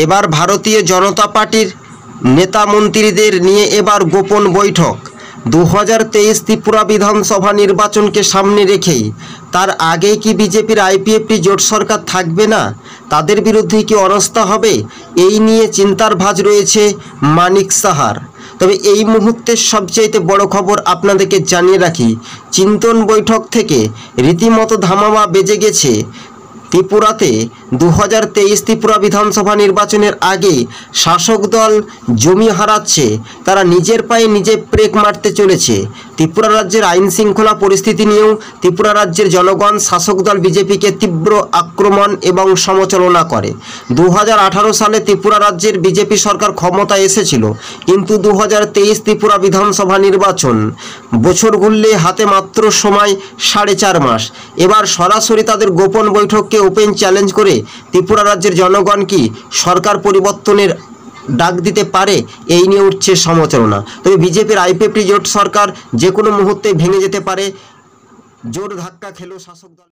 এবার ভারতীয় জনতা পার্টির নেতা মন্ত্রীদের নিয়ে এবার গোপন বৈঠক। দু হাজার তেইশ ত্রিপুরা বিধানসভা নির্বাচনকে সামনে রেখেই তার আগে কি বিজেপির আইপিএফটি জোট সরকার থাকবে না? তাদের বিরুদ্ধে কি অনস্থা হবে? এই নিয়ে চিন্তার ভাঁজ রয়েছে মানিক সাহার। তবে এই মুহূর্তের সবচাইতে বড় খবর আপনাদেরকে জানিয়ে রাখি, চিন্তন বৈঠক থেকে রীতিমতো ধামামা বেজে গেছে। ত্রিপুরাতে দু হাজার তেইশ ত্রিপুরা বিধানসভা নির্বাচনের আগে শাসক দল জমি হারাচ্ছে, তারা নিজের পায়ে নিজে ব্রেক মারতে চলেছে। ত্রিপুরা রাজ্যের আইন শৃঙ্খলা পরিস্থিতি নিয়েও ত্রিপুরা রাজ্যের জনগণ শাসক দল বিজেপিকে তীব্র আক্রমণ এবং সমালোচনা করে। দু হাজার আঠারো সালে ত্রিপুরা রাজ্যের বিজেপি সরকার ক্ষমতায় এসেছিল, কিন্তু দু ত্রিপুরা বিধানসভা নির্বাচন বছর ঘুরলে হাতে মাত্র সময় সাড়ে চার মাস। এবার সরাসরি তাদের গোপন বৈঠককে ওপেন চ্যালেঞ্জ করে ত্রিপুরা রাজ্যের জনগণ কি সরকার পরিবর্তনের ডাক দিতে পারে? এই নিয়ে উঠছে সমালোচনা। তবে বিজেপির আইপিএফটি জোট সরকার যে কোনো মুহূর্তে ভেঙে যেতে পারে। জোর ধাক্কা খেলো শাসক দল।